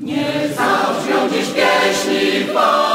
Niech zabrzmią dziś pieśni chwały,